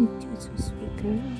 into the speaker.